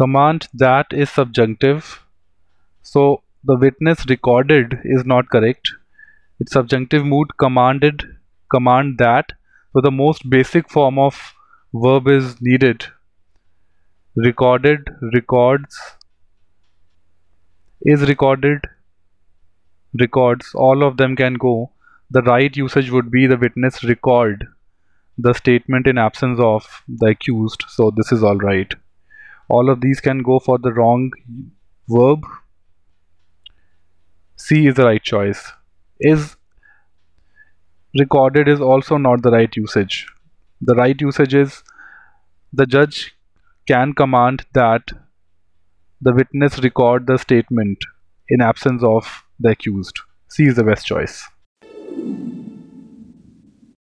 Command that is subjunctive. So the witness recorded is not correct. It's subjunctive mood commanded, command that. So the most basic form of verb is needed. Recorded, records, is recorded, records, all of them can go. The right usage would be the witness record the statement in absence of the accused. So this is all right. All of these can go for the wrong verb. C is the right choice. Is recorded is also not the right usage. The right usage is the judge can command that the witness record the statement in absence of the accused. C is the best choice.